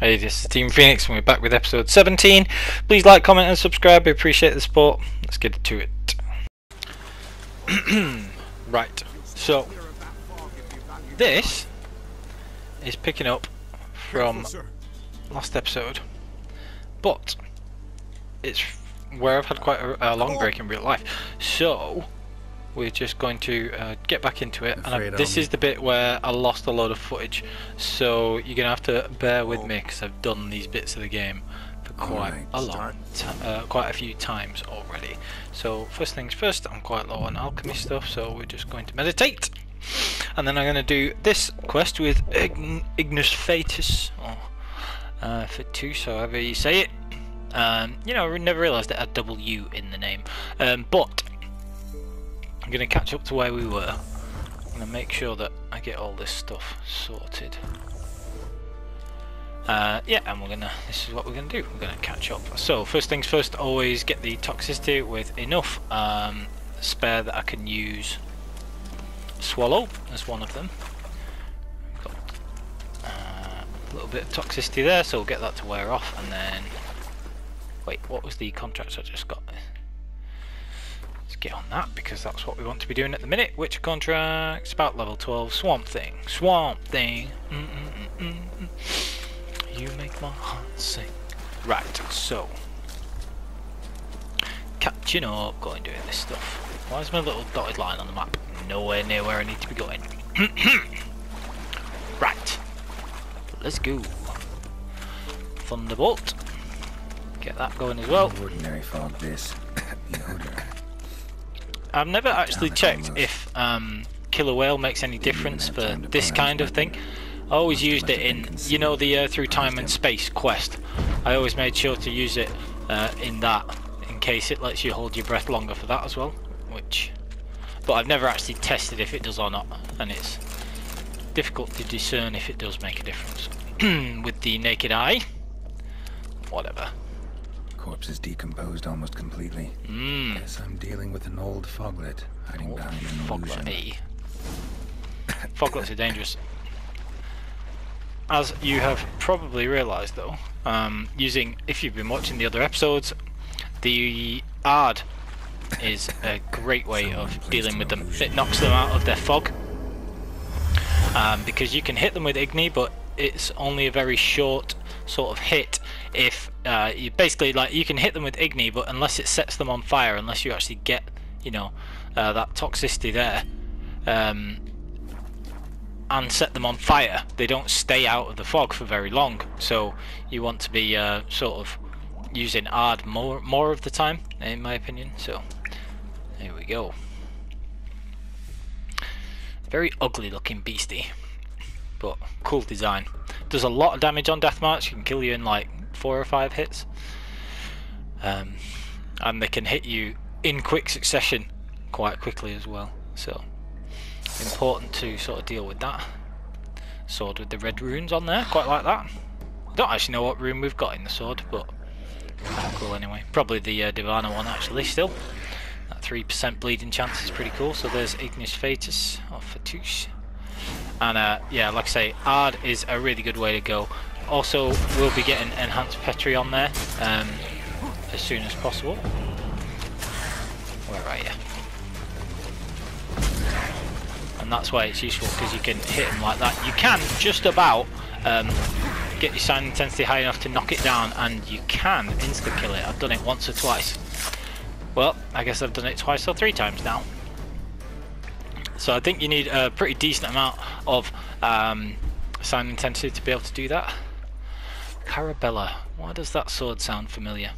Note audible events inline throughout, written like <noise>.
Hey, this is Team Phoenix, and we're back with episode 17. Please like, comment, and subscribe. We appreciate the support. Let's get to it. <clears throat> right, so this is picking up from last episode, but it's where I've had quite a, a long break in real life. So we're just going to uh, get back into it. And I, this is the bit where I lost a lot of footage. So you're gonna have to bear with me because I've done these bits of the game for quite right, a long uh, quite a few times already. So first things first I'm quite low on alchemy stuff so we're just going to meditate. And then I'm going to do this quest with Ign Ignis Fatuus or uh, Fatuus however you say it. Um, you know I never realised it had double U in the name. Um, but I'm going to catch up to where we were. I'm going to make sure that I get all this stuff sorted. Uh, yeah, and we're gonna. This is what we're gonna do. We're gonna catch up. So first things first, always get the toxicity with enough um, spare that I can use. Swallow as one of them. Got uh, a little bit of toxicity there, so we'll get that to wear off, and then. Wait, what was the contract I just got? Get on that because that's what we want to be doing at the minute. Which contracts? About level 12. Swamp Thing. Swamp Thing. Mm -mm -mm you make my heart sing. Right, so. Catching up, going doing this stuff. Why is my little dotted line on the map? Nowhere near where I need to be going. <clears throat> right. Let's go. Thunderbolt. Get that going as well. Ordinary fog this. <laughs> I've never actually checked if um, killer whale makes any difference for this kind of thing. I always used it in, you know, the uh, Through Time and Space quest. I always made sure to use it uh, in that, in case it lets you hold your breath longer for that as well. Which, but I've never actually tested if it does or not, and it's difficult to discern if it does make a difference <clears throat> with the naked eye. Whatever corpse is decomposed almost completely. Mm. Guess I'm dealing with an old foglet hiding old behind an foglet. illusion. Foglets are dangerous. As you have probably realised though, um, using, if you've been watching the other episodes, the Aard is a great way of dealing with them. It knocks them out of their fog. Um, because you can hit them with Igni, but it's only a very short sort of hit if uh, you basically like you can hit them with Igni but unless it sets them on fire unless you actually get you know uh, that toxicity there um, and set them on fire they don't stay out of the fog for very long so you want to be uh, sort of using Aard more more of the time in my opinion so there we go very ugly looking beastie but cool design. Does a lot of damage on death march. can kill you in like four or five hits. Um, and they can hit you in quick succession quite quickly as well. So important to sort of deal with that. Sword with the red runes on there, quite like that. Don't actually know what rune we've got in the sword, but cool anyway. Probably the uh, Devana one actually still. That 3% bleeding chance is pretty cool. So there's Ignis Fatuus, or Fatuus. And uh, yeah, like I say, Aard is a really good way to go. Also, we'll be getting Enhanced Petri on there um, as soon as possible. Where are you? And that's why it's useful because you can hit him like that. You can just about um, get your sign intensity high enough to knock it down, and you can insta kill it. I've done it once or twice. Well, I guess I've done it twice or three times now. So I think you need a pretty decent amount of um, sound intensity to be able to do that. Carabella. Why does that sword sound familiar?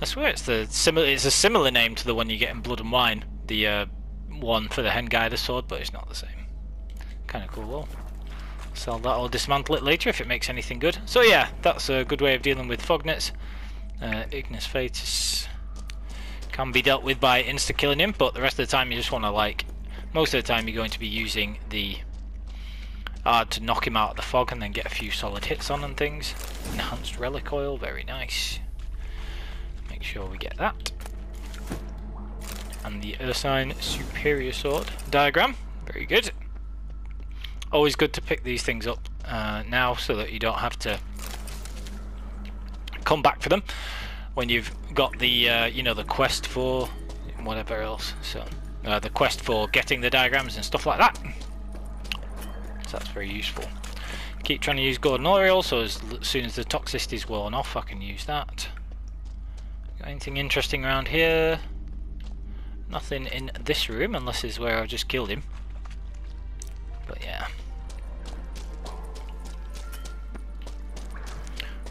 I swear it's the similar. It's a similar name to the one you get in Blood and Wine, the uh, one for the Hen Gaidth sword, but it's not the same. Kind of cool though. Sell that or dismantle it later if it makes anything good. So yeah, that's a good way of dealing with Foglets. Uh, Ignis Fatuus can be dealt with by insta killing him, but the rest of the time you just want to like most of the time you're going to be using the Aard to knock him out of the fog and then get a few solid hits on and things. Enhanced relic oil, very nice. Make sure we get that. And the Ursine Superior Sword diagram, very good. Always good to pick these things up uh, now so that you don't have to come back for them when you've got the uh, you know the quest for whatever else. So uh, the quest for getting the diagrams and stuff like that. So that's very useful. Keep trying to use Golden Oriole so as soon as the toxicity's worn off I can use that. Got anything interesting around here? Nothing in this room unless it's where I just killed him. But yeah.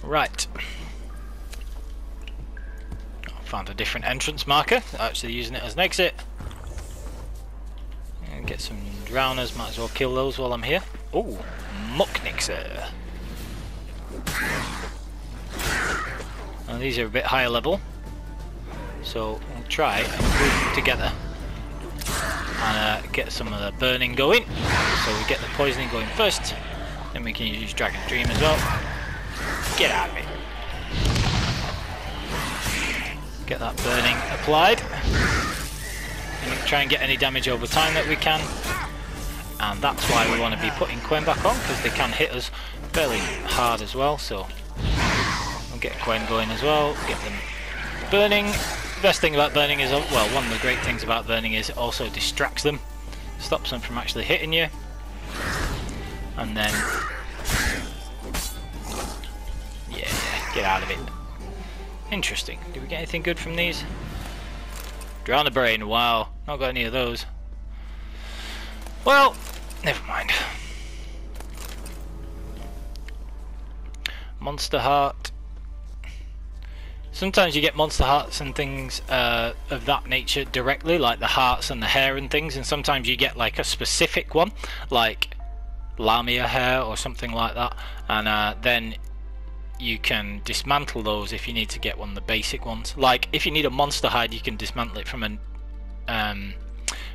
Right. I found a different entrance marker, actually using it as an exit. Get some drowners, might as well kill those while I'm here. Oh, Mucknixer. Now these are a bit higher level, so we'll try and group them together and uh, get some of the burning going. So we get the poisoning going first, then we can use Dragon Dream as well. Get out of it. Get that burning applied. Try and get any damage over time that we can. And that's why we want to be putting Quen back on, because they can hit us fairly hard as well, so we'll get Quen going as well, get them burning. The best thing about burning is, well, one of the great things about burning is it also distracts them, stops them from actually hitting you. And then, yeah, get out of it. Interesting. Do we get anything good from these? Drowner brain. Wow. Not got any of those. Well, never mind. Monster Heart. Sometimes you get monster hearts and things uh, of that nature directly, like the hearts and the hair and things, and sometimes you get like a specific one, like Lamia hair or something like that, and uh, then you can dismantle those if you need to get one of the basic ones. Like if you need a monster hide, you can dismantle it from an um,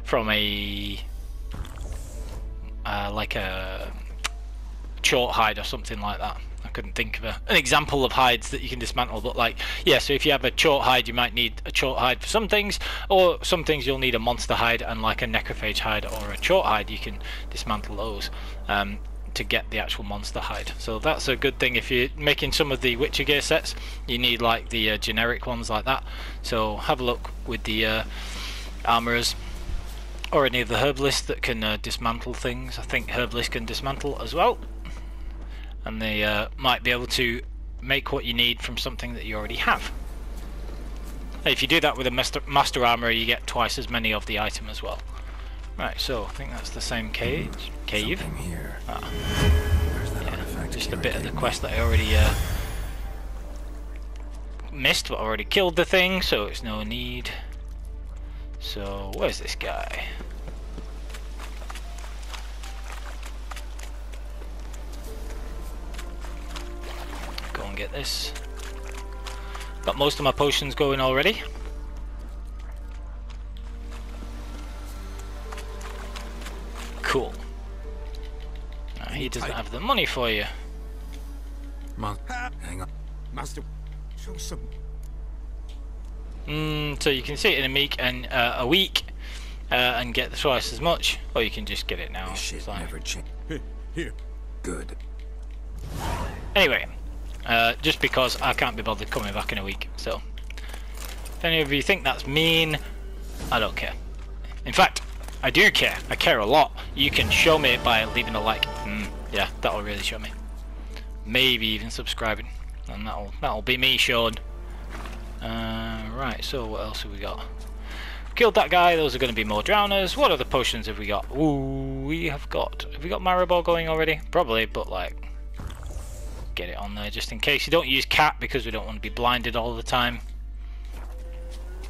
from a uh, like a short hide or something like that. I couldn't think of a, an example of hides that you can dismantle, but like yeah. So if you have a short hide, you might need a short hide for some things, or some things you'll need a monster hide and like a necrophage hide or a short hide. You can dismantle those. Um, to get the actual monster hide. So that's a good thing if you're making some of the Witcher gear sets, you need like the uh, generic ones like that. So have a look with the uh, armorers or any of the herbalists that can uh, dismantle things. I think herbalists can dismantle as well. And they uh, might be able to make what you need from something that you already have. If you do that with a master, master armor, you get twice as many of the item as well. Right, so I think that's the same cage, cave. Something here. Ah, that yeah, just a bit of the quest that I already uh, missed, but already killed the thing, so it's no need. So where's this guy? Go and get this. Got most of my potions going already. Cool. He doesn't have the money for you. Hang on. Master, show some. Mm, so you can see it in a week and uh, a week uh, and get twice as much, or you can just get it now. This shit It's never changed. Here, here. Good. Anyway, uh, just because I can't be bothered coming back in a week, so if any of you think that's mean, I don't care. In fact, I do care. I care a lot. You can show me by leaving a like. Mm, yeah, that'll really show me. Maybe even subscribing, and that'll that'll be me shown. Uh, right. So what else have we got? Killed that guy. Those are going to be more drowners. What other potions have we got? Ooh, we have got. Have we got Maribor going already? Probably, but like, get it on there just in case. You don't use cat because we don't want to be blinded all the time.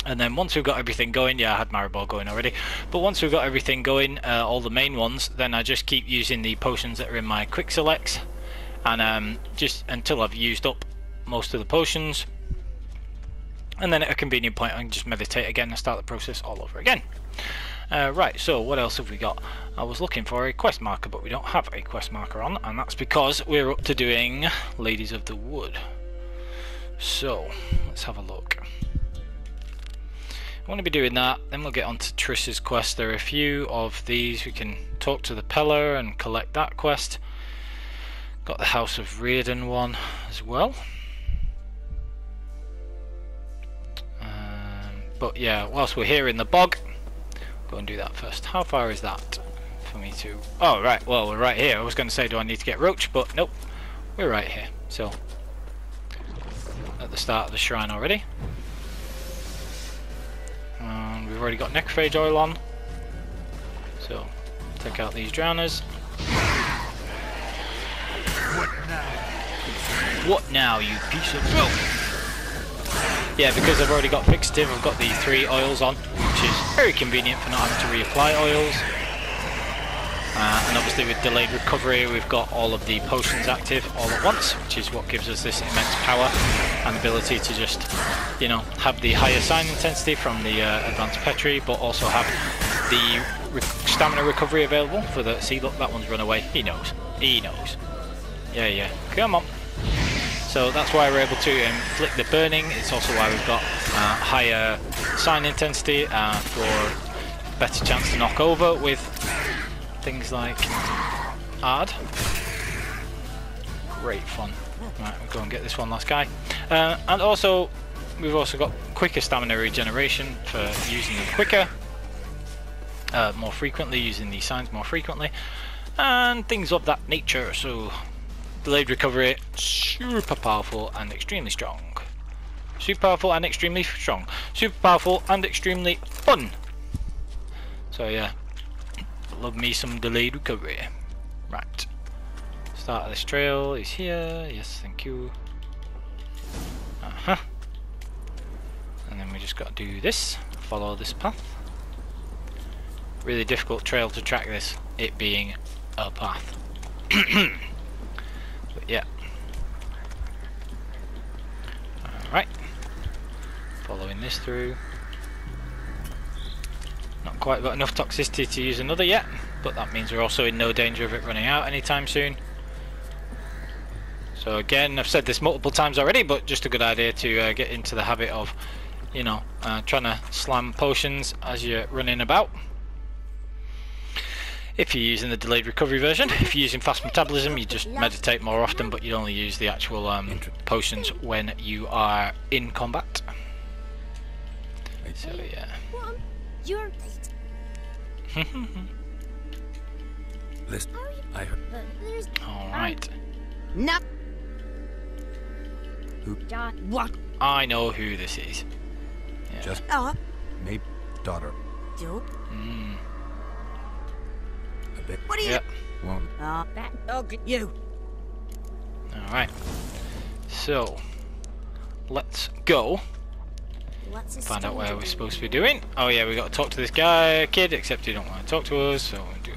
And then once we've got everything going, yeah, I had Maribor going already. But once we've got everything going, uh, all the main ones, then I just keep using the potions that are in my quick selects, and um, just until I've used up most of the potions. And then at a convenient point, I can just meditate again and start the process all over again. Uh, right, so what else have we got? I was looking for a quest marker, but we don't have a quest marker on, and that's because we're up to doing Ladies of the Wood. So, let's have a look. I want to be doing that, then we'll get on to Triss's quest. There are a few of these. We can talk to the Pellar and collect that quest. Got the House of Reardon one as well. But yeah, whilst we're here in the bog, go and do that first. How far is that for me to... Oh, right, well, we're right here. I was going to say, do I need to get Roach? But nope, we're right here. So, at the start of the shrine already. And we've already got necrophage oil on. So, take out these drowners. What now, you piece of? Yeah, because I've already got fixative, I've got the three oils on, which is very convenient for not having to reapply oils. Uh, and obviously with delayed recovery we've got all of the potions active all at once, which is what gives us this immense power and ability to just, you know, have the higher sign intensity from the uh, advanced Petri, but also have the re stamina recovery available for the... See, look, that one's run away. He knows. He knows. Yeah, yeah. Come on. So that's why we're able to inflict the burning. It's also why we've got uh, higher sign intensity uh, for better chance to knock over with things like Aard. Great fun. Right, we'll go and get this one last guy. Uh, and also, we've also got quicker stamina regeneration for using them quicker, uh, more frequently, using these signs more frequently, and things of that nature. So Delayed recovery, super powerful and extremely strong. Super powerful and extremely strong. Super powerful and extremely fun. So yeah, love me some delayed recovery. Right. Start of this trail is here. Yes, thank you. Uh-huh. And then we just got to do this. Follow this path. Really difficult trail to track this, it being a path. <clears throat> But yeah. Alright. Following this through. Not quite got enough toxicity to use another yet, but that means we're also in no danger of it running out anytime soon. So again, I've said this multiple times already, but just a good idea to uh, get into the habit of, you know, uh, trying to slam potions as you're running about if you're using the delayed recovery version. If you're using fast metabolism, you just meditate more often, but you only use the actual um, potions when you are in combat. So yeah. You're late. <laughs> Listen, I heard. All right. not. Who? What? I know who this is. Yeah. Just Uh. Nate, daughter. Do. Mm, A bit. What are you? yeah. Won't. Uh. That dog. You. All right. So let's go. What's this? Find out where we're supposed to be doing. Oh yeah, we got to talk to this guy, kid, except he don't want to talk to us, so we'll do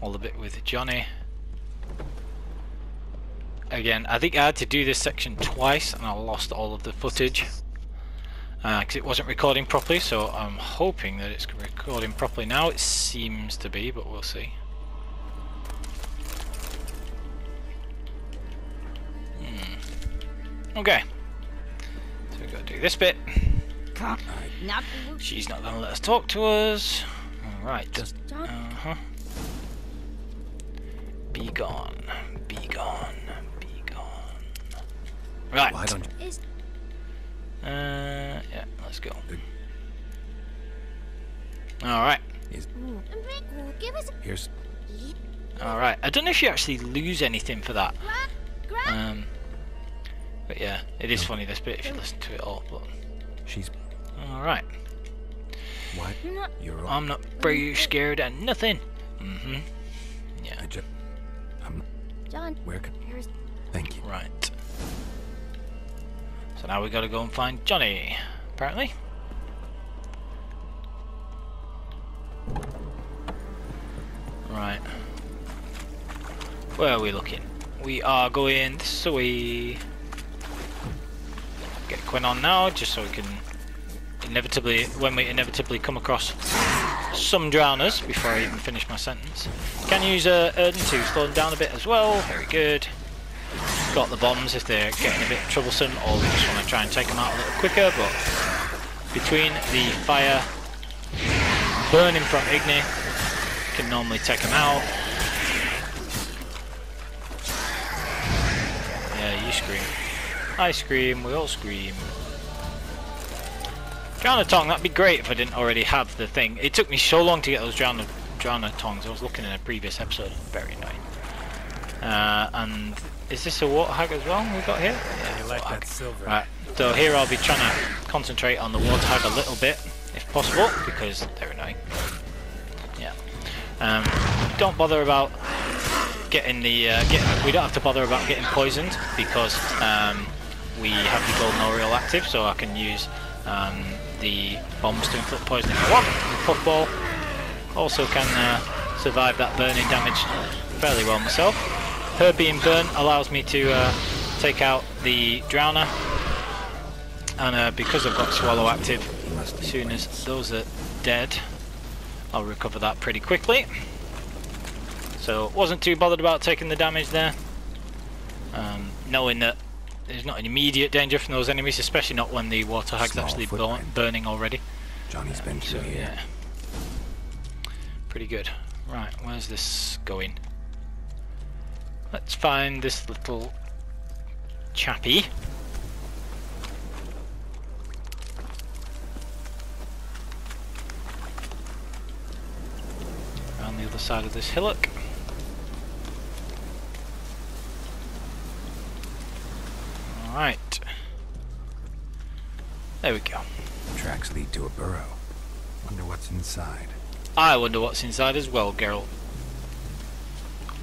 all the bit with Johnny. Again, I think I had to do this section twice and I lost all of the footage. Because it wasn't recording properly, so I'm hoping that it's recording properly now. It seems to be, but we'll see. Okay. So we've got to do this bit. Not. She's not going to let us talk to us. Alright. Just Uh-huh. Be gone. Be gone. Be gone. Right. why don't you? Uh, yeah, let's go. Alright. Here's. Alright. I don't know if you actually lose anything for that. Grab. Grab. Um, but yeah, it is funny this bit if you listen to it all. But She's. Alright. Why? Not. You're wrong. I'm not very scared at nothing. Mm-hmm. Yeah, I just. I'm. John. Where can? Here's. Thank you. right. So now we gotta go and find Johnny, apparently. Right. Where are we looking? We are going this way. Get Quen on now, just so we can inevitably, when we inevitably come across some drowners, before I even finish my sentence. Can use uh, Yrden to slow them down a bit as well, very good. Got the bombs if they're getting a bit troublesome, or we just want to try and take them out a little quicker, but between the fire burning from Igni, can normally take them out. Yeah, you scream. I scream, we all scream. Drowner Tong, that'd be great if I didn't already have the thing. It took me so long to get those Drowner, Drowner Tongues. I was looking in a previous episode. Very annoying. Uh, and is this a water hag as well we got here? Yeah, I like hag. that silver. Right, so here I'll be trying to concentrate on the water hag a little bit, if possible, because they're annoying. Yeah. Um, don't bother about getting the, uh, getting, we don't have to bother about getting poisoned, because um, we have the golden oriole active, so I can use um, the bombs to inflict poison if I want. The puffball also can uh, survive that burning damage fairly well myself. Her being burnt allows me to uh, take out the drowner, and uh, because I've got swallow active, as soon as those are dead, I'll recover that pretty quickly. So wasn't too bothered about taking the damage there, um, knowing that there's not an immediate danger from those enemies, especially not when the water hag's Small actually burn, burning already. Johnny's been So here. yeah, pretty good. Right, where's this going? Let's find this little chappy. Around the other side of this hillock. Alright. There we go. Tracks lead to a burrow. Wonder what's inside. I wonder what's inside as well, Geralt.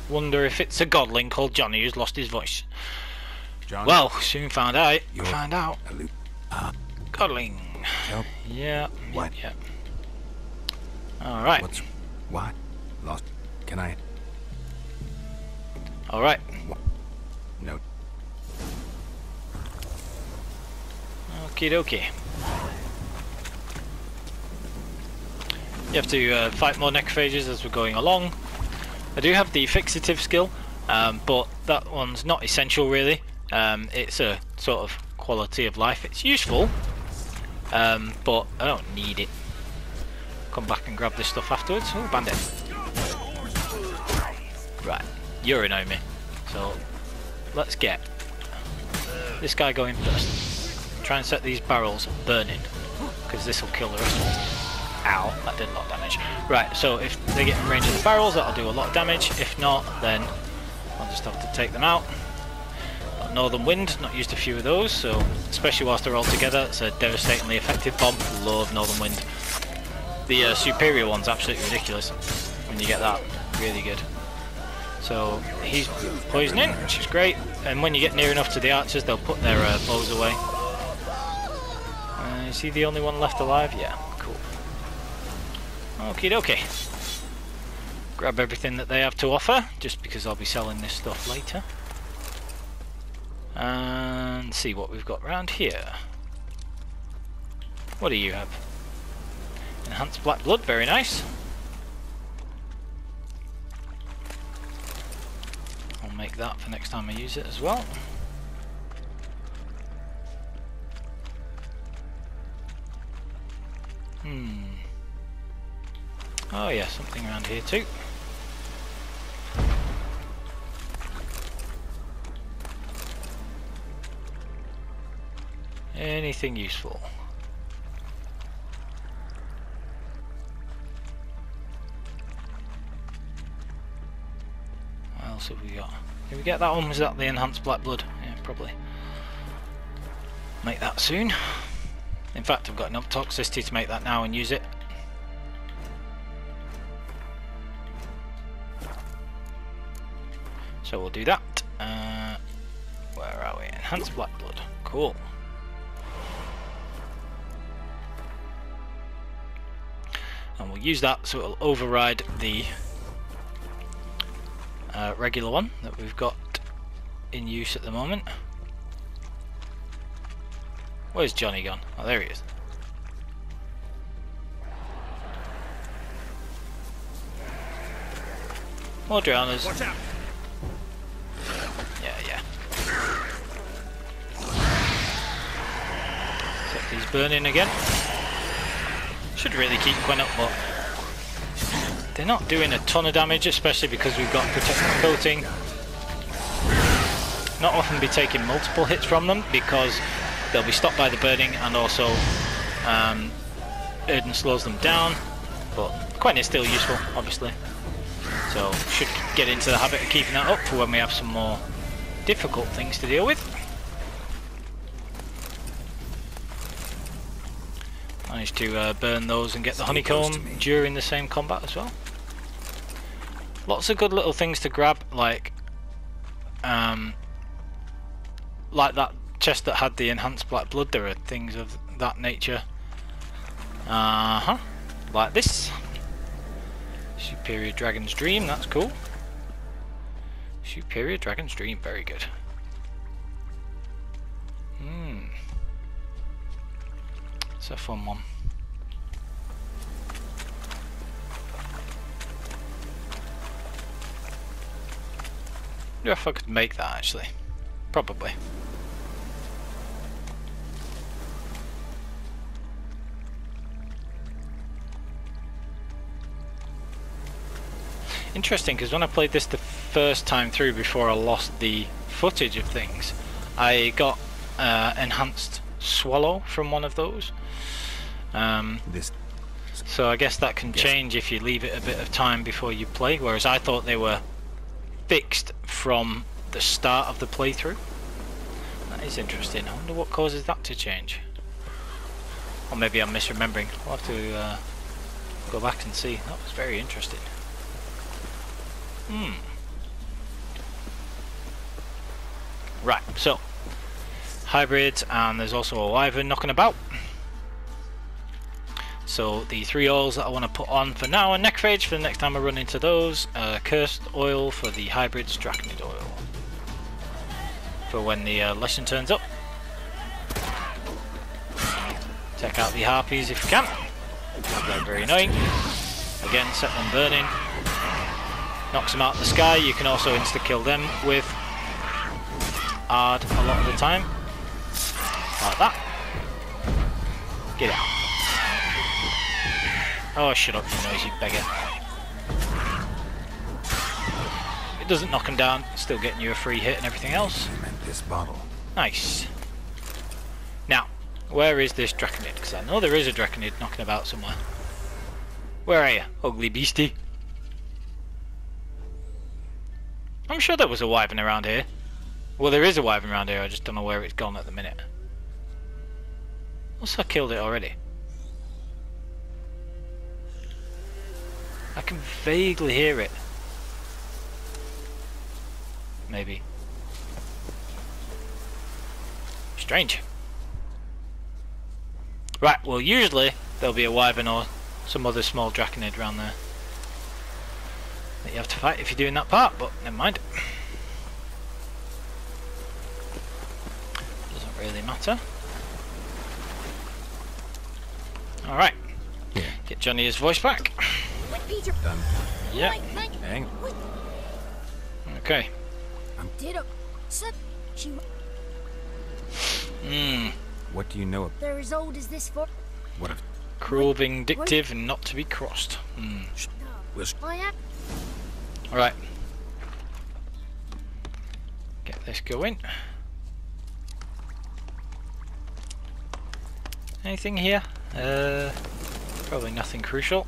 Wonder if it's a godling called Johnny who's lost his voice. Well, soon found out. Eh? You're- Find out. Allu- ah. Godling. Help. Yeah. What? Yeah. All right. What's what? Lost. Can I? All right. Okie dokie. You have to uh, fight more necrophages as we're going along. I do have the fixative skill, um, but that one's not essential really. Um, it's a sort of quality of life. It's useful, um, but I don't need it. Come back and grab this stuff afterwards. Oh, bandit. Right, you're annoying me. So let's get this guy going first. Try and set these barrels burning, because this will kill the rest of them. Ow, that did a lot of damage. Right, so if they get in range of the barrels, that'll do a lot of damage. If not, then I'll just have to take them out. Northern Wind, not used a few of those, so especially whilst they're all together, it's a devastatingly effective bomb. Love Northern Wind. The uh, superior one's absolutely ridiculous when you get that. Really good. So he's poisoning, which is great. And when you get near enough to the archers, they'll put their uh, bows away. Is he the only one left alive? Yeah, cool. Okie dokie. Grab everything that they have to offer, just because I'll be selling this stuff later. And see what we've got around here. What do you have? Enhanced black blood, very nice. I'll make that for next time I use it as well. Hmm. Oh yeah, something around here too. Anything useful? What else have we got? Did we get that one? Was that the enhanced black blood? Yeah, probably. Make that soon. In fact, I've got enough toxicity to make that now and use it. So we'll do that. Uh, where are we? Enhanced black blood. Cool. And we'll use that so it'll override the uh, regular one that we've got in use at the moment. Where's Johnny gone? Oh, there he is. More drowners. Watch out! Yeah, yeah. Set these burning again. Should really keep Quen up, but they're not doing a ton of damage, especially because we've got protective coating. Not often be taking multiple hits from them because they'll be stopped by the burning and also Um, Yrden slows them down, but Quen is still useful, obviously. So should get into the habit of keeping that up for when we have some more difficult things to deal with. Managed to uh, burn those and get the Stay close to honeycomb during the same combat as well. Lots of good little things to grab, like um, like that chest that had the enhanced black blood. There are things of that nature. Uh huh. Like this. Superior Dragon's Dream. That's cool. Superior Dragon's Dream. Very good. Hmm. It's a fun one. I wonder if I could make that actually. Probably. Interesting, because when I played this the first time through before I lost the footage of things, I got uh, enhanced swallow from one of those. Um, This so I guess that can Yes. change if you leave it a bit of time before you play, whereas I thought they were fixed from the start of the playthrough. That is interesting. I wonder what causes that to change. Or maybe I'm misremembering. I'll have to uh, go back and see. That was very interesting. Hmm. Right, so hybrids, and there's also a wyvern knocking about. So the three oils that I want to put on for now are necrophage for the next time I run into those, uh, cursed oil for the hybrids, draconid oil for when the uh, lesson turns up. Take out the harpies if you can. They're very annoying. Again, set them burning. Knocks them out of the sky. You can also insta kill them with Aard a lot of the time. Like that. Get out. Oh, shut up, you noisy beggar. It doesn't knock him down, still getting you a free hit and everything else. this bottle. Nice. Now, where is this Draconid? Because I know there is a Draconid knocking about somewhere. Where are you, ugly beastie? I'm sure there was a wyvern around here. Well, there is a wyvern around here, I just don't know where it's gone at the minute. Unless I killed it already. I can vaguely hear it. Maybe. Strange. Right, well usually there'll be a wyvern or some other small draconid around there that you have to fight if you're doing that part, but never mind. Doesn't really matter. Alright, Here, get Johnny's voice back. Wait, Peter. done. Yeah, Wait, thank Hang. Wait, okay. She. Mmm, What do you know of They're as old as this for. what of cruel, vindictive, and not to be crossed. Hmm. was I am. Alright. Get this going. Anything here? Uh, probably nothing crucial.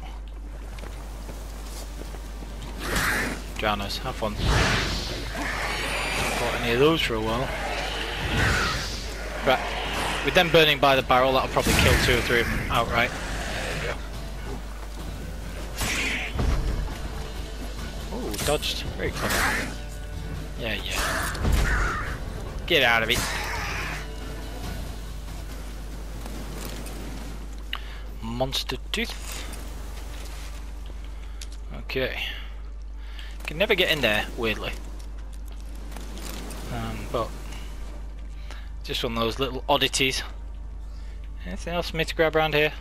Drowners, have fun. Haven't caught any of those for a while. Right, with them burning by the barrel, that'll probably kill two or three of them outright. Dodged. Very clever. Yeah, yeah. Get out of it. Monster tooth. Okay. Can never get in there, weirdly. Um, but just one of those little oddities. Anything else for me to grab around here?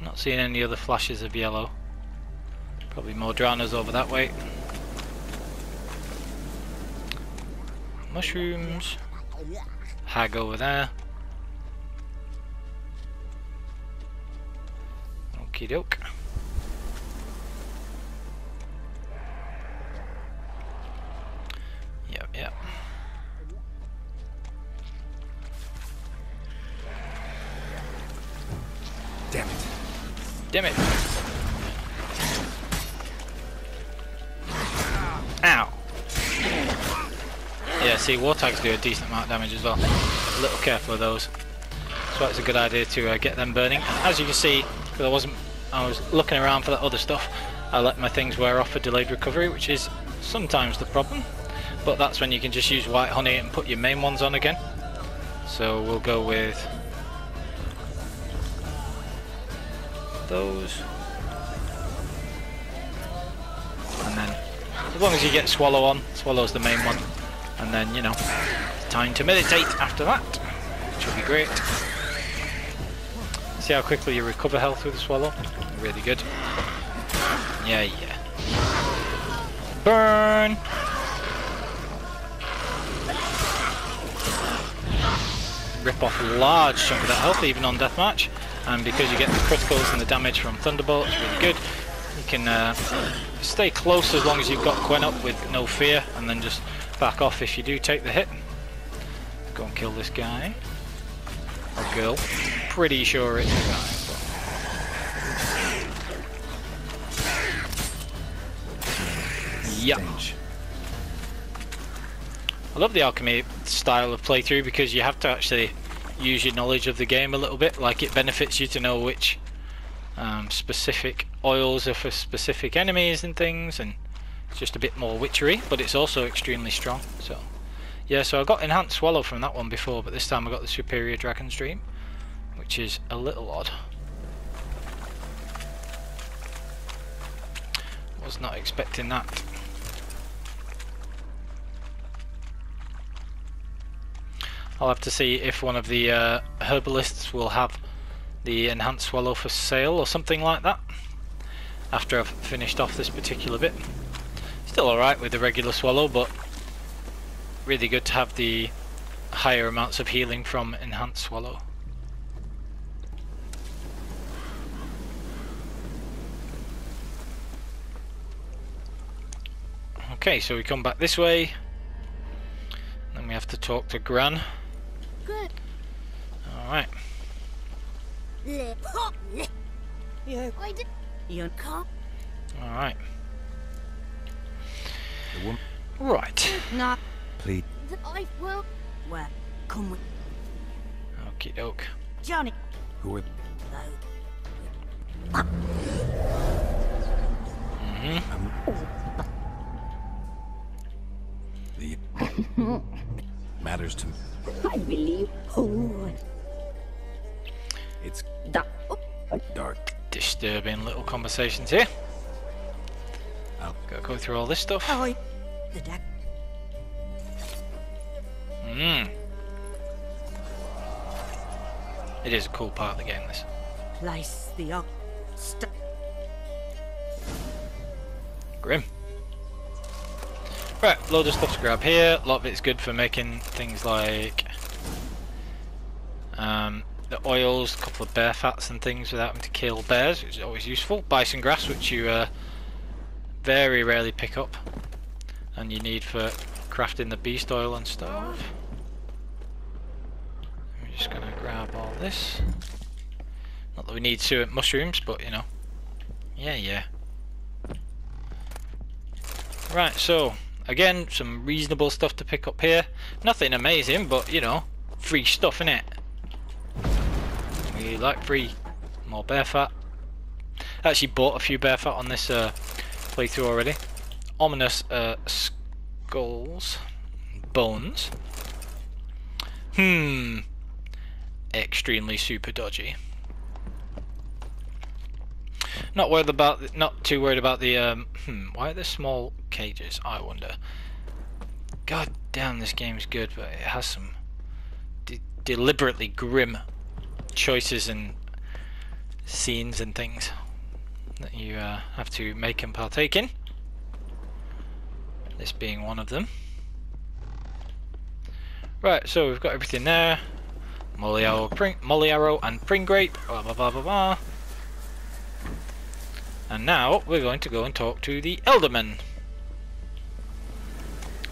Not seeing any other flashes of yellow. Probably more drowners over that way. Mushrooms. Hag over there. Okie doke. Yeah, war tags do a decent amount of damage as well. A little careful of those. So it's a good idea to uh, get them burning. As you can see, because I wasn't, I was looking around for that other stuff. I let my things wear off for delayed recovery, which is sometimes the problem. But that's when you can just use white honey and put your main ones on again. So we'll go with those. And then, as long as you get Swallow on, Swallow's the main one. And then, you know, time to meditate after that, which will be great. See how quickly you recover health with the Swallow? Really good. Yeah, yeah. Burn! Rip off a large chunk of that health, even on death march. And because you get the criticals and the damage from Thunderbolt, it's really good. You can uh, stay close as long as you've got Quen up with no fear, and then just back off if you do take the hit. Go and kill this guy. Or girl. Pretty sure it's a guy. Yeah. I love the alchemy style of playthrough because you have to actually use your knowledge of the game a little bit. Like it benefits you to know which um, specific oils are for specific enemies and things, and it's just a bit more witchery. But it's also extremely strong. So yeah, so I got enhanced swallow from that one before, but this time I got the superior dragon's dream, which is a little odd. Was not expecting that. I'll have to see if one of the uh, herbalists will have the enhanced swallow for sale or something like that after I've finished off this particular bit. Still alright with the regular swallow but really good to have the higher amounts of healing from enhanced swallow. Okay, so we come back this way. Then we have to talk to Gran. Good. Alright. Le pop le. You, I did. you can't Alright. The woman. Right. not. Please. The, I will. Well, come with Okie doke. Johnny. Who are Though. the matters to me? I believe. Oh, It's that. dark. Disturbing little conversations here. Gotta go through all this stuff. Mmm. It is a cool part of the game, this. Place the Grim. Right, load of stuff to grab here. A lot of it's good for making things like um, the oils, a couple of bear fats and things without having to kill bears, which is always useful. Bison grass, which you uh, very rarely pick up, and you need for crafting the beast oil and stuff. I'm just gonna grab all this. Not that we need sewant mushrooms, but you know, yeah, yeah. Right, so again, some reasonable stuff to pick up here. Nothing amazing, but you know, free stuff in it. We like free. More bear fat. Actually bought a few bear fat on this uh, playthrough already. Ominous uh, skulls, bones. Hmm. Extremely super dodgy. Not worried about, not too worried about the. Um, hmm, why are there small cages? I wonder. God damn, this game's good, but it has some de deliberately grim choices and scenes and things that you uh, have to make and partake in. This being one of them. Right, so we've got everything there. Moleyarrow, pring, molly arrow and pringrape. Blah blah blah blah blah. And now we're going to go and talk to the Elderman.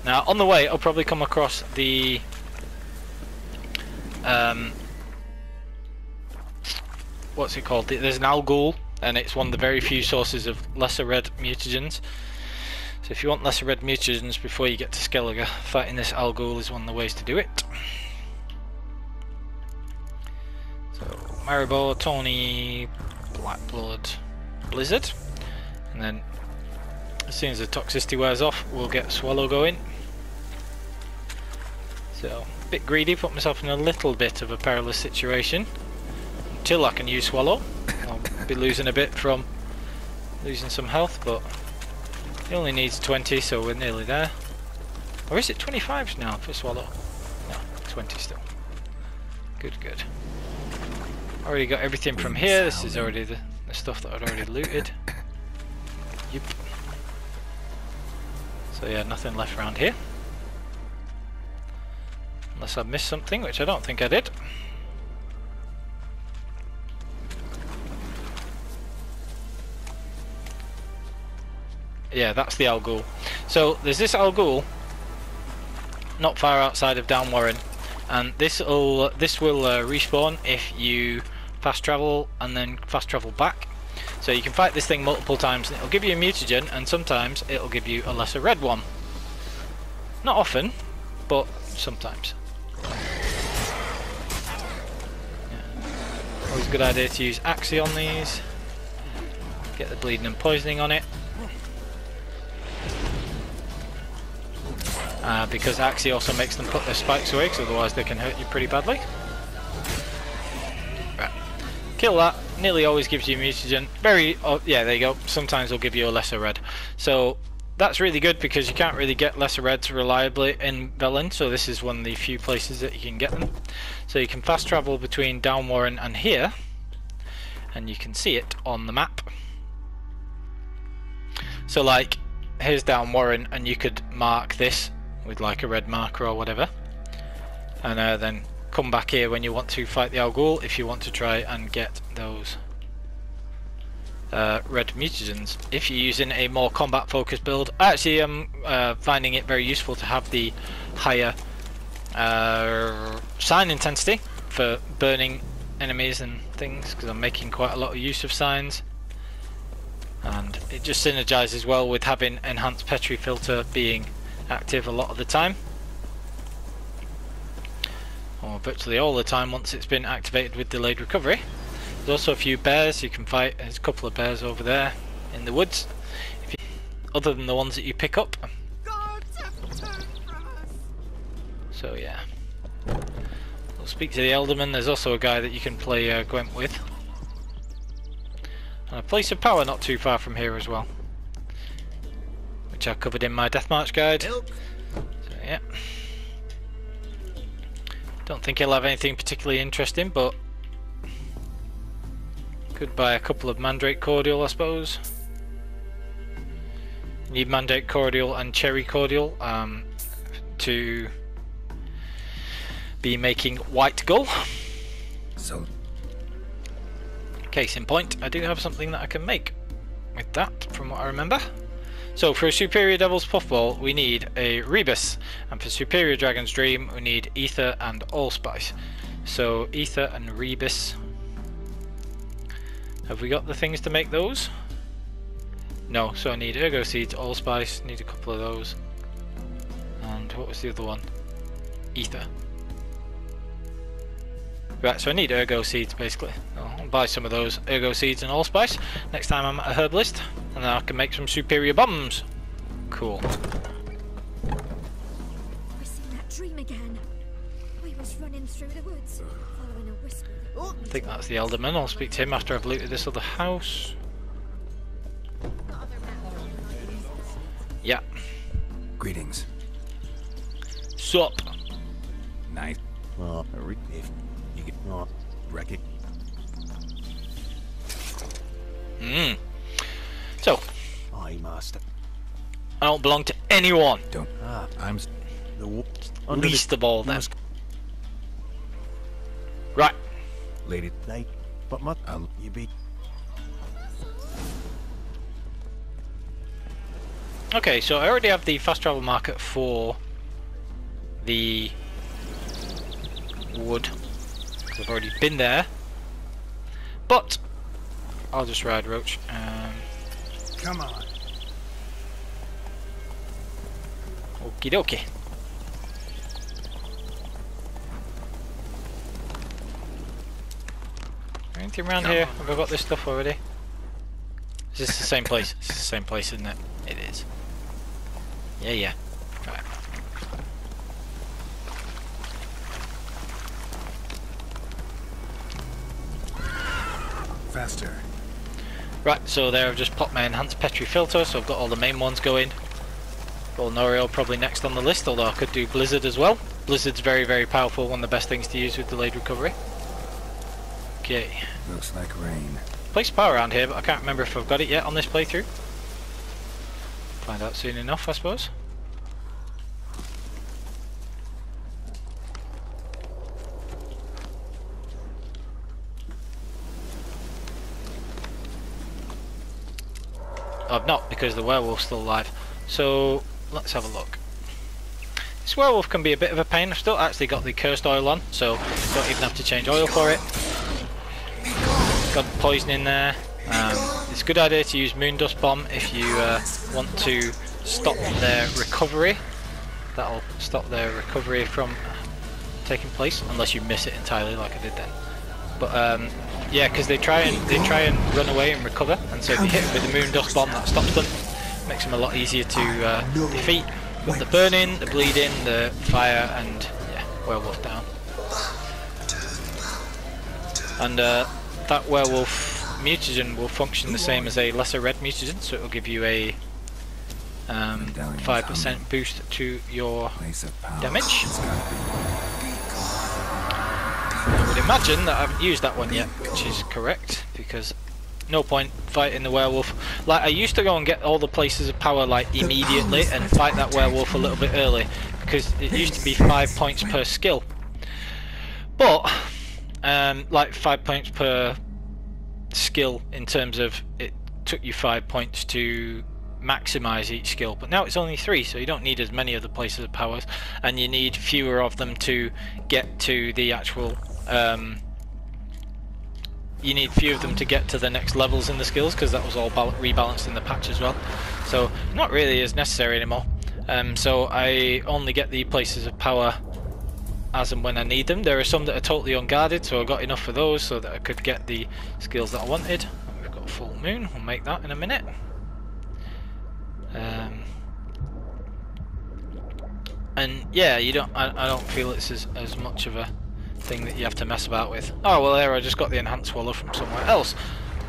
Now on the way I'll probably come across the um, what's it called? There's an Alghoul and it's one of the very few sources of lesser red mutagens. So if you want lesser red mutagens before you get to Skellige, fighting this Alghoul is one of the ways to do it. So Maribor, Tawny, Blackblood, Blizzard, and then as soon as the toxicity wears off, we'll get Swallow going. So, a bit greedy, put myself in a little bit of a perilous situation until I can use Swallow. <laughs> Be losing a bit from losing some health, but he only needs 20, so we're nearly there. Or is it 25 now for Swallow? No, 20 still. Good, good. Already got everything from here. This is already the, the stuff that I'd already looted. <coughs> Yep. So yeah, nothing left around here. Unless I missed something, which I don't think I did. Yeah, that's the Alghoul. So there's this Alghoul, not far outside of Downwarren, and this will this will uh, respawn if you fast travel and then fast travel back. So you can fight this thing multiple times, and it'll give you a mutagen, and sometimes it'll give you a lesser red one. Not often, but sometimes. Always a good idea to use Axii on these. Get the bleeding and poisoning on it. Uh, because Axii also makes them put their spikes away, because otherwise they can hurt you pretty badly. Right. Kill that. Nearly always gives you mutagen. Very, oh, yeah, there you go. Sometimes they'll give you a lesser red. So that's really good because you can't really get lesser reds reliably in Velen, so this is one of the few places that you can get them. So you can fast travel between Downwarren and here, and you can see it on the map. So like, here's Downwarren, and you could mark this with like a red marker or whatever, and uh, then come back here when you want to fight the Al if you want to try and get those uh, red mutagens. If you're using a more combat focused build, I actually am uh, finding it very useful to have the higher uh, sign intensity for burning enemies and things because I'm making quite a lot of use of signs and it just synergizes well with having enhanced Petri Philter being active a lot of the time or virtually all the time once it's been activated with delayed recovery. There's also a few bears you can fight. There's a couple of bears over there in the woods. You, other than the ones that you pick up. So yeah. We'll speak to the Ealdorman. There's also a guy that you can play uh, Gwent with. And a place of power not too far from here as well. Which I covered in my Death March guide. So yeah. Don't think he'll have anything particularly interesting, but could buy a couple of Mandrake Cordial, I suppose. Need Mandrake Cordial and Cherry Cordial um, to be making White Gull. So, Case in point, I do have something that I can make with that, from what I remember. So for a Superior Devil's Puffball, we need a Rebus, and for Superior Dragon's Dream, we need Ether and Allspice. So Ether and Rebus. Have we got the things to make those? No, so I need Ergot Seeds, Allspice, need a couple of those. And what was the other one? Ether. Right, so I need Ergot Seeds basically. I'll buy some of those Ergot Seeds and Allspice next time I'm at a herbalist, and then I can make some superior bombs. Cool. I seen that dream again. I was running through the woods, following a whisper. I think that's the Ealdorman. I'll speak to him after I've looted this other house. Yeah. greetings. Sup? Nice. Well, if you get not wreck it. Mm. So, I master. I don't belong to anyone. Don't. Ah, I'm the w- Least of all them. must Right. Lady, night, but my I'll- you be Okay, so I already have the fast travel market for the wood. I've already been there. But I'll just ride Roach. Um, Come on. okie dokie. Anything around here? Have I got this stuff already? Is this the same place? It's the same place, isn't it? It is. Yeah, yeah. Right. Faster. Right, so there I've just popped my enhanced Petri Philter, so I've got all the main ones going. Volnorial probably next on the list, although I could do Blizzard as well. Blizzard's very, very powerful, one of the best things to use with delayed recovery. Okay. Looks like rain. Place power around here, but I can't remember if I've got it yet on this playthrough. Find out soon enough, I suppose. I've not because the werewolf's still alive. So let's have a look. This werewolf can be a bit of a pain. I've still actually got the cursed oil on, so don't even have to change oil for it. Got poison in there. Um, it's a good idea to use moon dust bomb if you uh, want to stop their recovery. That'll stop their recovery from taking place, unless you miss it entirely, like I did then. But um, yeah, because they try and they try and run away and recover, and so if you hit them with the moon dust bomb, that stops them. Makes them a lot easier to uh, defeat. Got the burning, the bleeding, the fire, and yeah, werewolf down. And uh, that werewolf mutagen will function the same as a lesser red mutagen, so it will give you a um, 5% boost to your Place of power. Damage? Imagine that I haven't used that one yet, which is correct, because no point fighting the werewolf. Like, I used to go and get all the places of power, like, immediately, and fight that werewolf a little bit early, because it used to be 5 points per skill. But, um, like, 5 points per skill in terms of it took you 5 points to maximize each skill but now it's only three so you don't need as many of the places of powers and you need fewer of them to get to the actual um, you need few of them to get to the next levels in the skills because that was all rebalanced in the patch as well. So not really as necessary anymore. Um, so I only get the places of power as and when I need them. There are some that are totally unguarded so I got enough for those so that I could get the skills that I wanted. We've got full moon. We'll make that in a minute. Um, and yeah, you don't. I, I don't feel it's as, as much of a thing that you have to mess about with. Oh well, there I just got the enhanced swallow from somewhere else.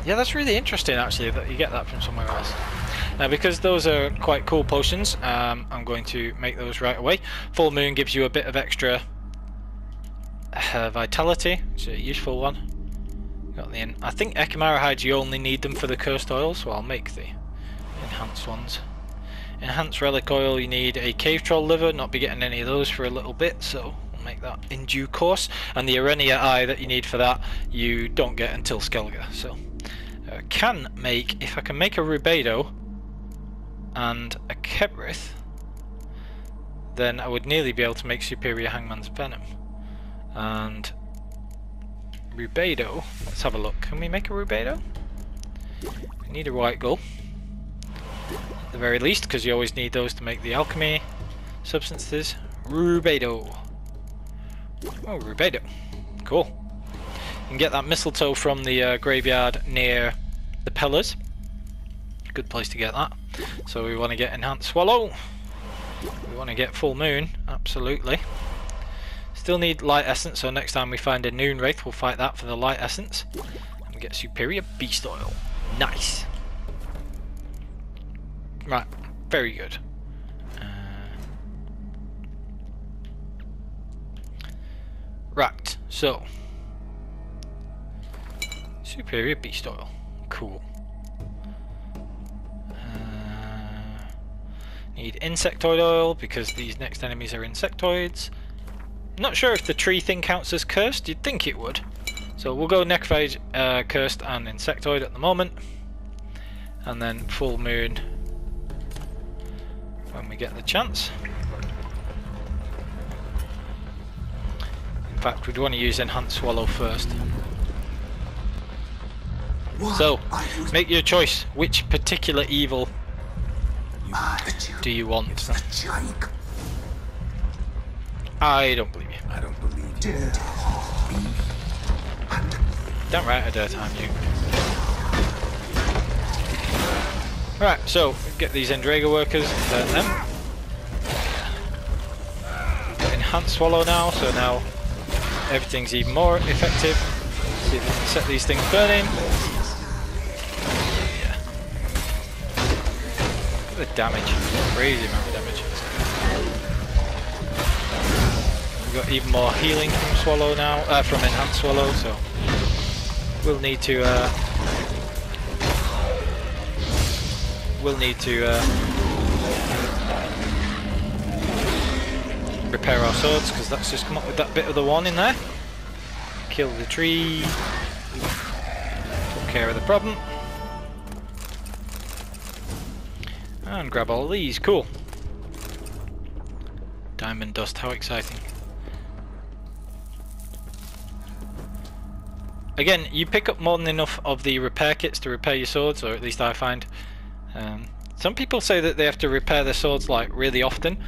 Yeah, that's really interesting actually that you get that from somewhere else. Now because those are quite cool potions, um, I'm going to make those right away. Full moon gives you a bit of extra uh, vitality, which is a useful one. Got the. I think Ekimmara hides you only need them for the cursed oil, so I'll make the enhanced ones. Enhanced relic oil, you need a cave troll liver, not be getting any of those for a little bit, so make that in due course. And the Arenia eye that you need for that, you don't get until Skellige. So, uh, can make, if I can make a Rubedo and a Quebrith, then I would nearly be able to make Superior Hangman's Venom. And Rubedo, let's have a look. Can we make a Rubedo? We need a white gull at the very least, because you always need those to make the alchemy substances. Rubedo. Oh, Rubedo. Cool. You can get that mistletoe from the uh, graveyard near the pillars. Good place to get that. So we want to get enhanced swallow. We want to get full moon. Absolutely. Still need light essence, so next time we find a noon wraith, we'll fight that for the light essence. And get superior beast oil. Nice. Right, very good. So superior beast oil, cool. Uh, need insectoid oil because these next enemies are insectoids. Not sure if the tree thing counts as cursed. You'd think it would. So we'll go necrophage, uh, cursed, and insectoid at the moment, and then full moon when we get the chance. Fact, we'd want to use Enhanced Swallow first. So, make your choice. Which particular evil do you want? I don't believe you. I don't believe you. Damn right I dare time you. Right, so get these Endrega workers, burn them. Enhance swallow now, so now everything's even more effective. See if we can set these things burning. Yeah. Look at the damage. Crazy amount of damage. We've got even more healing from swallow now, uh, from enhanced swallow, so we'll need to uh, we'll need to uh, repair our swords because that's just come up with that bit of the one in there. Kill the tree. Took care of the problem. And grab all these. Cool. Diamond dust. How exciting. Again, you pick up more than enough of the repair kits to repair your swords, or at least I find. Um, some people say that they have to repair their swords like really often,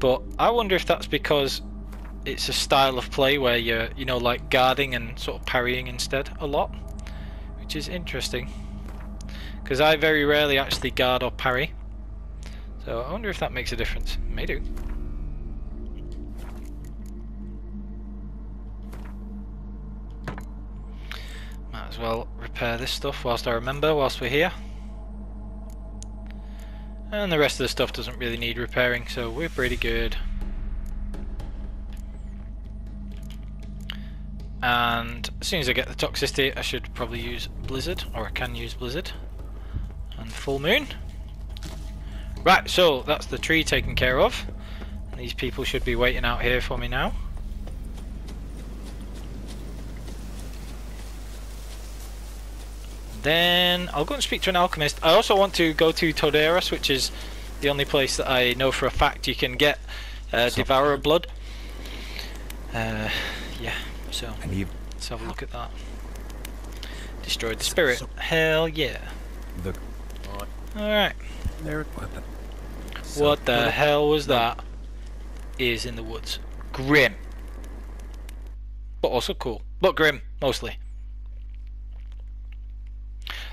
but I wonder if that's because it's a style of play where you're, you know, like guarding and sort of parrying instead a lot, which is interesting. Because I very rarely actually guard or parry, so I wonder if that makes a difference. May do. Might as well repair this stuff whilst I remember, whilst we're here. And the rest of the stuff doesn't really need repairing, so we're pretty good. And as soon as I get the toxicity, I should probably use Blizzard, or I can use Blizzard. And Full Moon. Right, so that's the tree taken care of. These people should be waiting out here for me now. Then I'll go and speak to an alchemist. I also want to go to Toderas, which is the only place that I know for a fact you can get uh, Devourer blood. Uh, yeah, so And you let's have a look at that. Destroyed the spirit. Hell yeah. the Alright. there what the What the hell was that? Is in the woods. Grim. But also cool. But grim, mostly.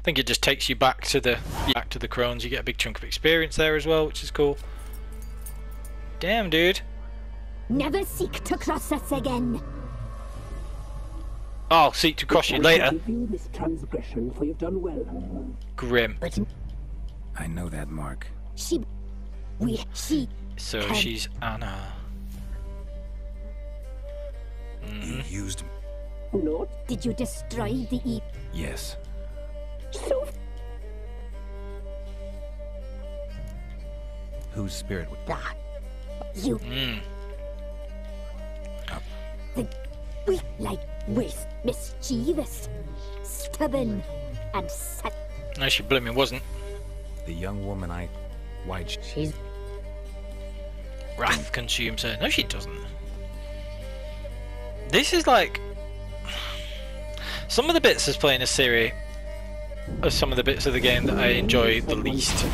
I think it just takes you back to the back to the crones. You get a big chunk of experience there as well, which is cool. Damn, dude. Never seek to cross us again. I'll seek to cross you later. You this transgression, for you've done well. Grim. But I know that mark. She. We. She. So Can- she's Anna. you mm. used Not Did you destroy the e. Yes. So whose spirit would that? You. Mm. The. We like waste, mischievous, stubborn, and set. No, she blooming wasn't. the young woman I why'd she she's Wrath consumes her. No, she doesn't. This is like <sighs> some of the bits as playing as Ciri are some of the bits of the game that I enjoy the least.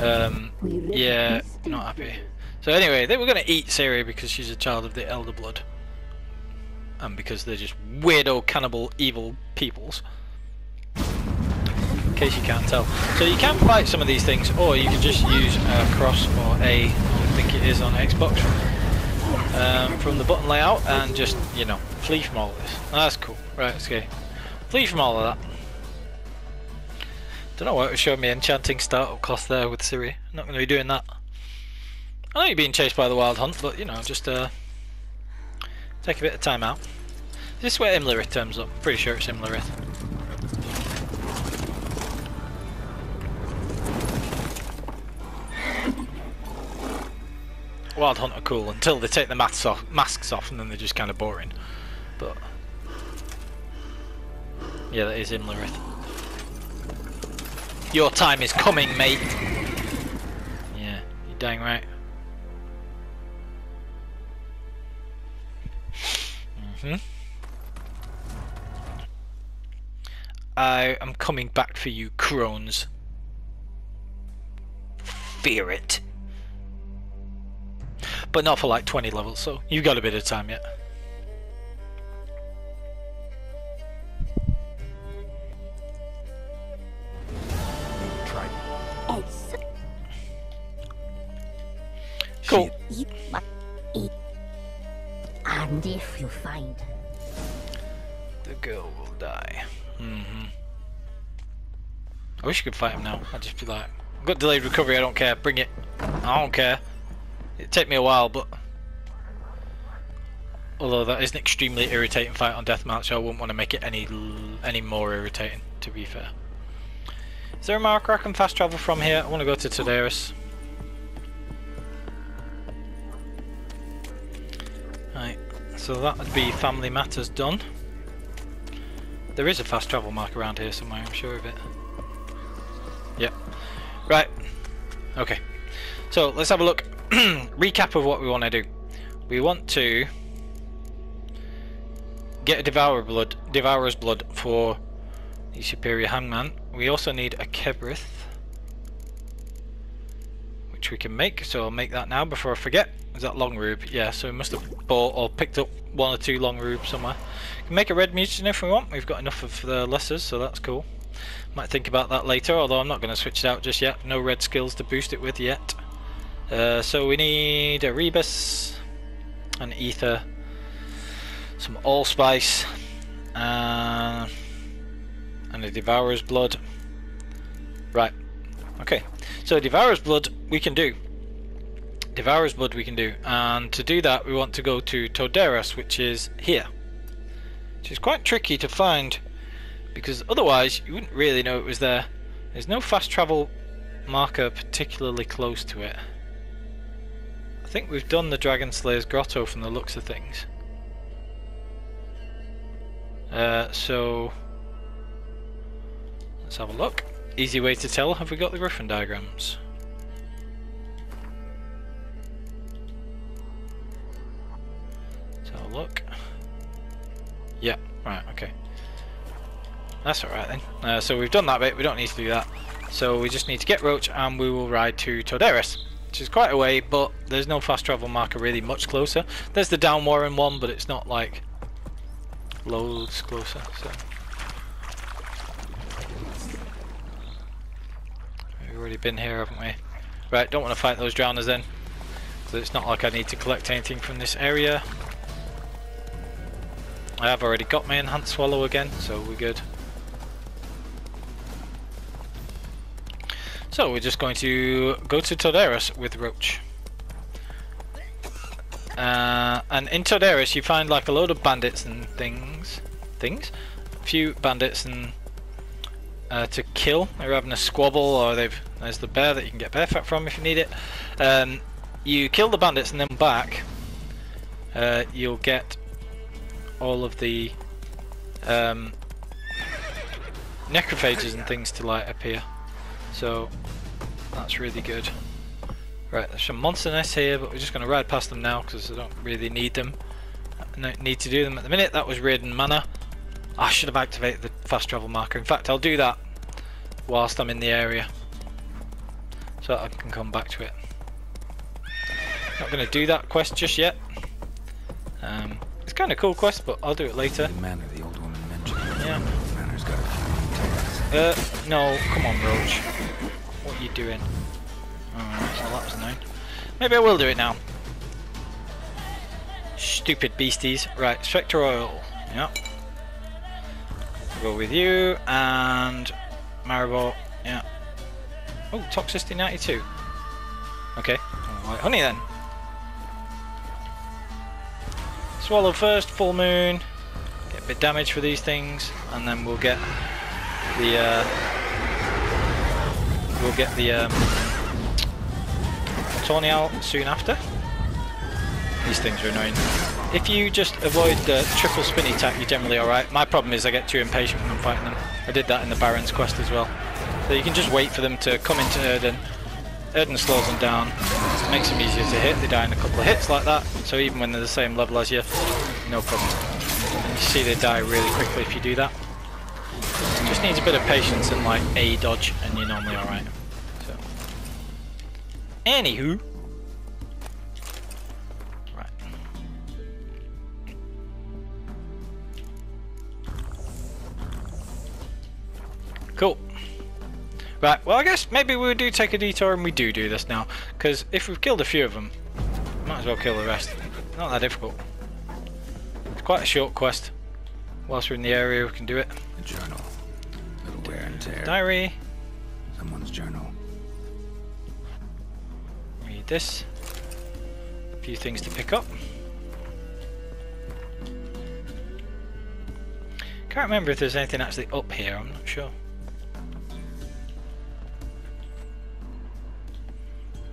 Um, yeah, not happy. So anyway, they were going to eat Ciri because she's a child of the Elder Blood, and because they're just weirdo cannibal evil peoples. In case you can't tell. So you can fight some of these things, or you can just use uh, cross or A, I think it is on Xbox, um, from the button layout, and just, you know, flee from all this. That's cool. Right, okay. Flee from all of that. Don't know why it was showing me enchanting startup cost there with Ciri. I'm Not going to be doing that. I know you're being chased by the wild hunt, but you know, just uh, take a bit of time out. Is this where Imlerith turns up? Pretty sure it's Imlerith. Wild Hunt are cool until they take the masks off, masks off and then they're just kind of boring. But yeah, that is Imlerith. Your time is coming, mate. Yeah, you're dang right. hmm I am coming back for you, crones. Fear it. But not for like 20 levels, so you've got a bit of time yet. Wish you could fight him now. I'd just be like, I've got delayed recovery, I don't care, bring it. I don't care. It'd take me a while, but... Although that is an extremely irritating fight on Death March, I wouldn't want to make it any any more irritating, to be fair. Is there a marker I can fast travel from here? I want to go to Toderas. Right, so that would be Family Matters done. There is a fast travel mark around here somewhere, I'm sure of it. Right. Okay. So let's have a look. <clears throat> Recap of what we want to do. We want to get a Devourer blood, Devourer's blood for the Superior Hangman. We also need a Quebrith, which we can make. So I'll make that now before I forget. Is that long rube? Yeah. So we must have bought or picked up one or two long rubes somewhere. We can make a red mutagen if we want. We've got enough of the lessers, so that's cool. Might think about that later, although I'm not going to switch it out just yet. No red skills to boost it with yet. Uh, so we need a Rebus, an Ether, some Allspice, uh, and a Devourer's Blood. Right, okay. So Devourer's Blood we can do. Devourer's Blood we can do. And to do that we want to go to Toderas, which is here. Which is quite tricky to find because otherwise you wouldn't really know it was there. There's no fast travel marker particularly close to it. I think we've done the Dragon Slayer's Grotto from the looks of things. Uh, so let's have a look. Easy way to tell, have we got the Griffin diagrams? Let's have a look. Yeah, right, okay. That's alright then. Uh, so we've done that bit, we don't need to do that. So we just need to get Roach and we will ride to Toderas. Which is quite a way, but there's no fast travel marker really much closer. There's the Downwarren one, but it's not like loads closer. So we've already been here, haven't we? Right, don't want to fight those drowners then. So it's not like I need to collect anything from this area. I have already got my enhanced swallow again, so we're good. So we're just going to go to Toderas with Roach. Uh, and in Toderas you find like a load of bandits and things. Things? A few bandits and uh, to kill. They're having a squabble or they've there's the bear that you can get bear fat from if you need it. Um, you kill the bandits and then back uh, you'll get all of the um, necrophages and things to like appear. So that's really good. Right, there's some monster nests here, but we're just going to ride past them now because I don't really need them. No need to do them at the minute. That was Reardon Manor. I should have activated the fast travel marker. In fact, I'll do that whilst I'm in the area, so that I can come back to it. Not going to do that quest just yet. Um, it's kind of cool quest, but I'll do it later. The manor the old woman mentioned. Yeah. The manor's got a few. Uh, no, come on, Roach. What are you doing? Well that was annoying. Maybe I will do it now. Stupid beasties. Right, Spectre Oil. Yep. We'll go with you and Maribor. Yeah. Oh, Toxicity 92. Okay. Alright, honey then. Swallow first, full moon. Get a bit damage for these things, and then we'll get the uh, we'll get the um, Tawny out soon after. These things are annoying. If you just avoid the triple spinny attack, you're generally alright. My problem is I get too impatient when I'm fighting them. I did that in the Baron's quest as well. So you can just wait for them to come into Yrden. Yrden slows them down, makes them easier to hit. They die in a couple of hits like that. So even when they're the same level as you, no problem. And you see they die really quickly if you do that. Just needs a bit of patience and like a dodge, and you're normally alright. Anywho, right. Cool. Right, well I guess maybe we do take a detour and we do do this now, because if we've killed a few of them, might as well kill the rest. Not that difficult. It's quite a short quest. Whilst we're in the area we can do it. A journal. Little wear and tear. Diary, Someone's journal. This. A few things to pick up. Can't remember if there's anything actually up here, I'm not sure.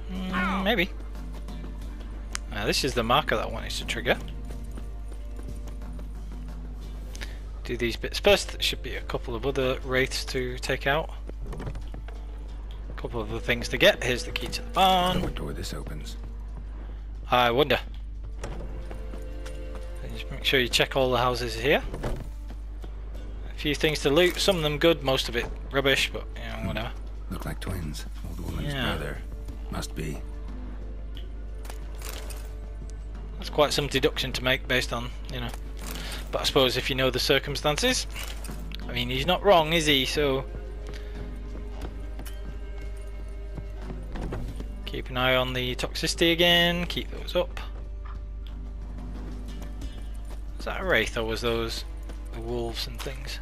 Mm, maybe. Now this is the marker that I wanted to trigger. Do these bits first. There should be a couple of other wraiths to take out. Couple of other things to get. Here's the key to the barn. What door this opens? I wonder. Just make sure you check all the houses here. A few things to loot, some of them good, most of it rubbish, but you know, hmm. whatever. Look like twins. Old woman's Yeah. brother. Must be. That's quite some deduction to make based on, you know. But I suppose if you know the circumstances, I mean, he's not wrong, is he? So keep an eye on the toxicity again. Keep those up. Is that a wraith or was those the wolves and things?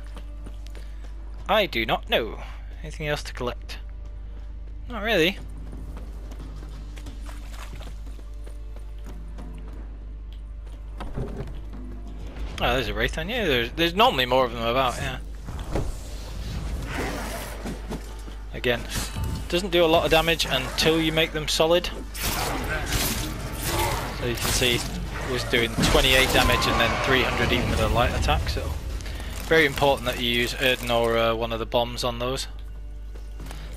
I do not know. Anything else to collect? Not really. Oh, there's a wraith on you. There's, there's normally more of them about, yeah. Again, doesn't do a lot of damage until you make them solid. So you can see it was doing 28 damage and then 300 even with a light attack. So very important that you use Yrden or uh, one of the bombs on those.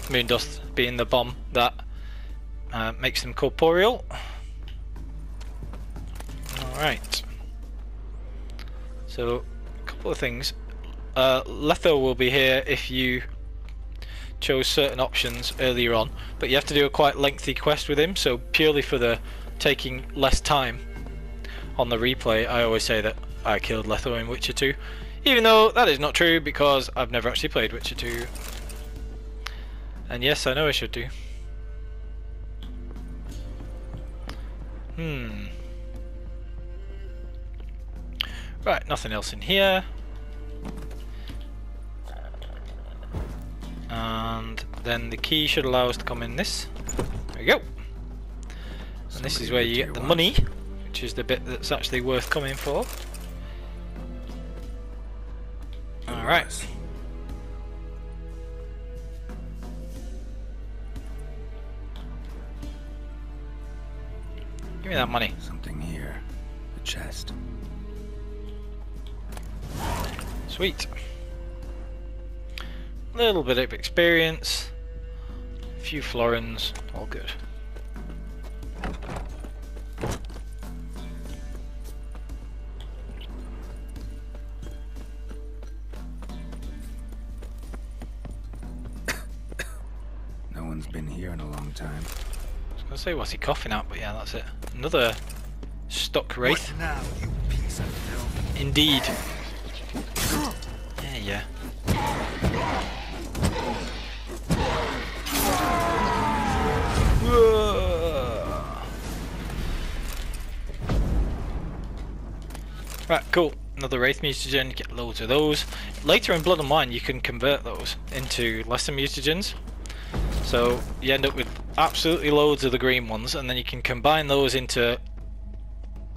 Moon dust being the bomb that uh, makes them corporeal. All right. So, a couple of things. Uh, Letho will be here if you chose certain options earlier on, but you have to do a quite lengthy quest with him, so purely for the taking less time on the replay, I always say that I killed Letho in Witcher 2, even though that is not true because I've never actually played Witcher 2. And yes, I know I should do. Hmm. Right, nothing else in here. And then the key should allow us to come in this. There we go. And this is where you get the money, which is the bit that's actually worth coming for. Alright. Give me that money. Something here. A chest. Sweet. Little bit of experience. A few florins. All good. <coughs> No one's been here in a long time. I was gonna say what's he coughing at, but yeah, that's it. Another stuck wraith. Now, you piece of filth? Indeed. <gasps> Yeah, yeah. Right, cool. Another Wraith mutagen, get loads of those. Later in Blood and Wine you can convert those into lesser mutagens. So you end up with absolutely loads of the green ones and then you can combine those into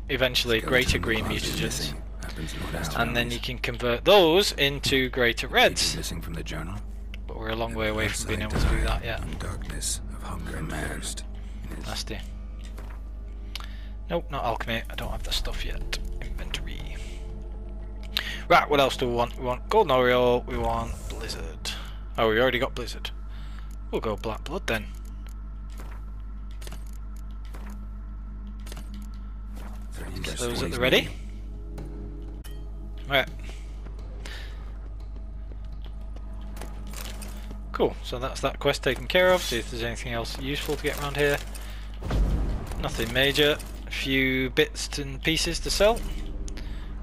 eventually greater green mutagens. missing. Happens in West And then you can convert those into greater reds. Missing from the journal. But we're a long way away from being able to do that yet. Darkness hunger and thirst. Nasty. Nope, not alchemy. I don't have the stuff yet. Inventory. Right, what else do we want? We want Golden Oriole, we want Blizzard. Oh, we already got Blizzard. We'll go Black Blood then. Get those at the ready. Right. Cool, so that's that quest taken care of. See if there's anything else useful to get around here. Nothing major. A few bits and pieces to sell.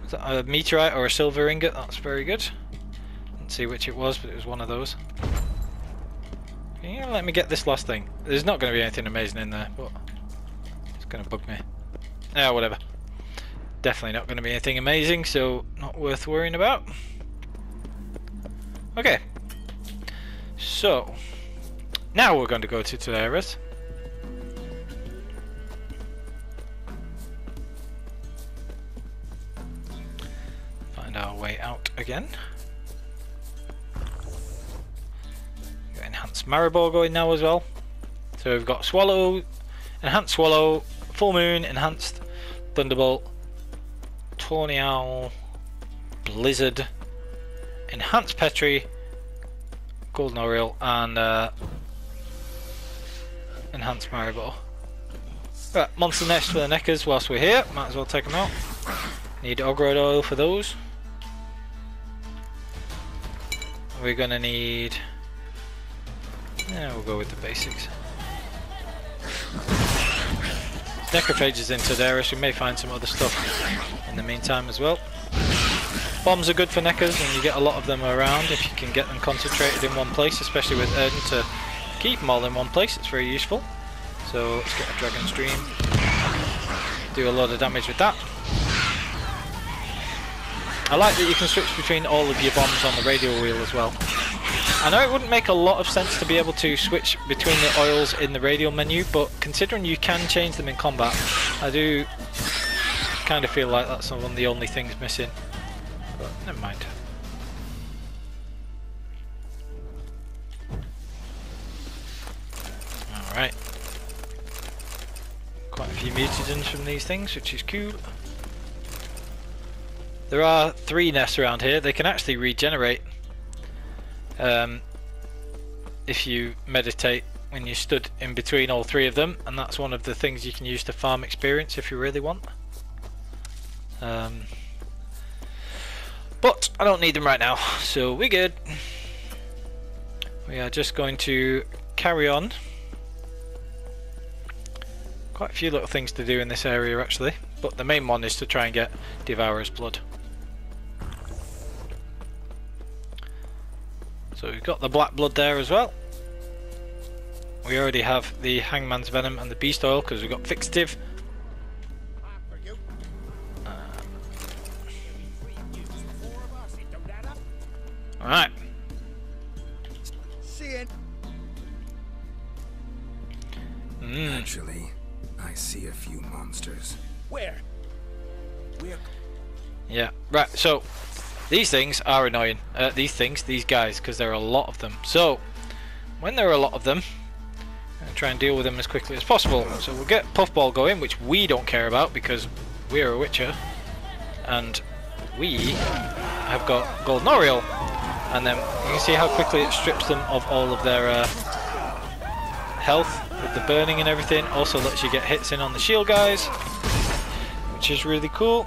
Is that a meteorite or a silver ingot? That's very good. Didn't see which it was, but it was one of those. Let me get this last thing? There's not going to be anything amazing in there, but it's going to bug me. Yeah, whatever. Definitely not going to be anything amazing, so not worth worrying about. Okay. So, now we're going to go to Toderas. Find our way out again. Got enhanced Maribor going now as well. So we've got Swallow, Enhanced Swallow, Full Moon, Enhanced Thunderbolt, Tawny Owl, Blizzard, Enhanced Petri, Golden Oriole, and uh, Enhanced Maribor. Right, Monster Nest for the Neckers whilst we're here. Might as well take them out. Need Ogroid Oil for those. We're gonna need... Yeah, we'll go with the basics. Necrophages in Toderas, we may find some other stuff in the meantime as well. Bombs are good for Neckers and you get a lot of them around if you can get them concentrated in one place, especially with Yrden to keep them all in one place, it's very useful. So let's get a Dragon's Dream, do a lot of damage with that. I like that you can switch between all of your bombs on the radial wheel as well. I know it wouldn't make a lot of sense to be able to switch between the oils in the radial menu, but considering you can change them in combat, I do kind of feel like that's one of the only things missing. But never mind. Alright. Quite a few mutagens from these things, which is cool. There are three nests around here. They can actually regenerate um, if you meditate when you stood in between all three of them, and that's one of the things you can use to farm experience if you really want. Um, but I don't need them right now, so we're good. We are just going to carry on. Quite a few little things to do in this area actually, but the main one is to try and get Devourer's Blood. So we've got the black blood there as well. We already have the Hangman's Venom and the Beast Oil because we've got Fixative. Alright. Mm. Actually, I see a few monsters. Where? Where? Yeah, right, so these things are annoying. Uh, these things, these guys, because there are a lot of them. So, when there are a lot of them, I'm try and deal with them as quickly as possible. So we'll get Puffball going, which we don't care about because we're a Witcher. And we have got Golden Oriole. And then you can see how quickly it strips them of all of their uh, health with the burning and everything. Also lets you get hits in on the shield guys, which is really cool.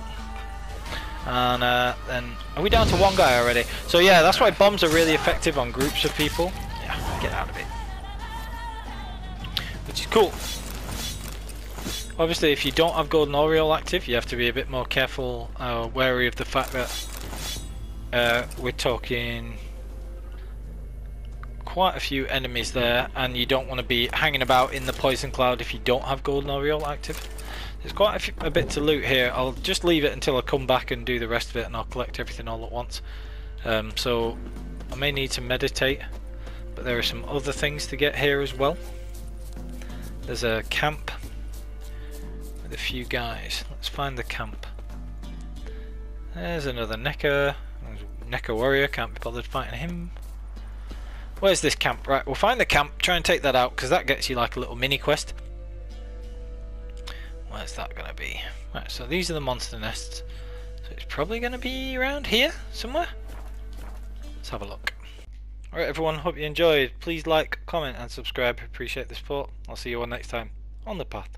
And uh, then, are we down to one guy already? So yeah, that's why bombs are really effective on groups of people. Yeah, get out of it. Which is cool. Obviously, if you don't have Golden Oriole active, you have to be a bit more careful, uh, wary of the fact that uh, we're talking quite a few enemies there, and you don't want to be hanging about in the poison cloud if you don't have Golden Oriole active. There's quite a, few, a, bit to loot here. I'll just leave it until I come back and do the rest of it and I'll collect everything all at once. Um, so I may need to meditate, but there are some other things to get here as well. There's a camp with a few guys. Let's find the camp. There's another Necker. Necker warrior, can't be bothered fighting him. Where's this camp? Right, we'll find the camp, try and take that out, because that gets you like a little mini quest. Where's that going to be? Right, so these are the monster nests. So it's probably going to be around here, somewhere? Let's have a look. Alright everyone, hope you enjoyed. Please like, comment and subscribe. Appreciate the support. I'll see you all next time on The Path.